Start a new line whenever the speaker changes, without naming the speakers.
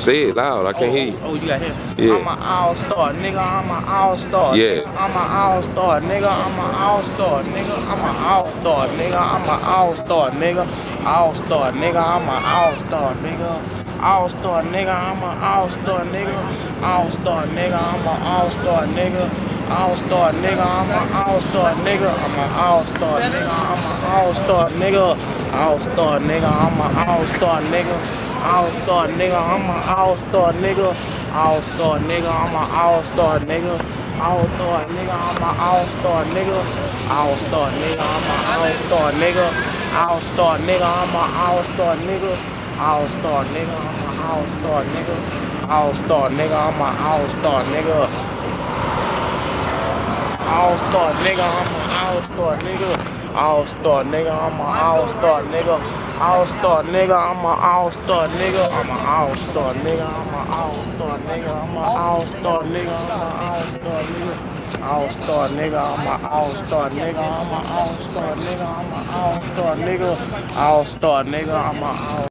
Say it loud. I can't
oh,
hear you.
Oh, you got him.
Yeah.
I'm an all-star, nigga. I'm an all-star.
Yeah.
I'm an all-star, nigga. I'm an all-star, nigga. I'm an all-star, nigga. I'm an all-star, nigga. All-star, nigga. I'm an all-star, nigga. All-star, nigga. I'm an all-star, nigga. All-star, nigga. I'm an all-star, nigga. All-star, nigga. I'm an all-star, nigga. I'm an all-star, nigga. I'm an all-star, nigga. All-star, nigga. I'm an all-star, nigga. All-star nigga, I'm an all-star nigga. All-star nigga, I'm an all-star nigga. All-star nigga, I'm an all-star nigga. All-star nigga, I'm an all-star nigga. All-star nigga, I'm an all-star nigga. All-star nigga, I'm an all-star nigga. All-star nigga, I'm an all-star nigga. All-star nigga, I'm an all-star nigga. All-star nigga, I'm an all-star nigga all-star nigga, I'm an all-star nigga, I'm an all-star nigga, I'm an all-star nigga, I'm an all-star nigga, I'm an all-star nigga, all-star nigga, I'm an all-star nigga, I'm an all-star nigga, I'm an all-star nigga, all-star nigga, I'm an all